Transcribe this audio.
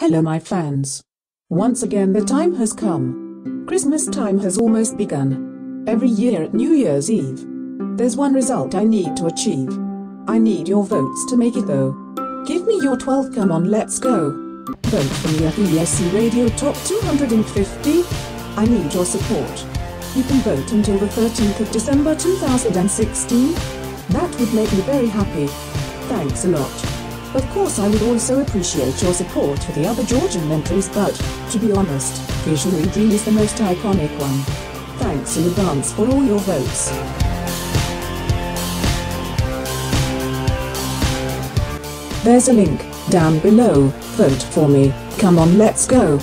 Hello, my fans. Once again, the time has come. Christmas time has almost begun. Every year at New Year's Eve, there's one result I need to achieve. I need your votes to make it though. Give me your 12, come on, let's go. Vote for me at ESC Radio Top 250. I need your support. You can vote until the 13th of December 2016. That would make me very happy. Thanks a lot. Of course I would also appreciate your support for the other Georgian entries but, to be honest, Visionary Dream is the most iconic one. Thanks in advance for all your votes. There's a link, down below, vote for me, come on let's go.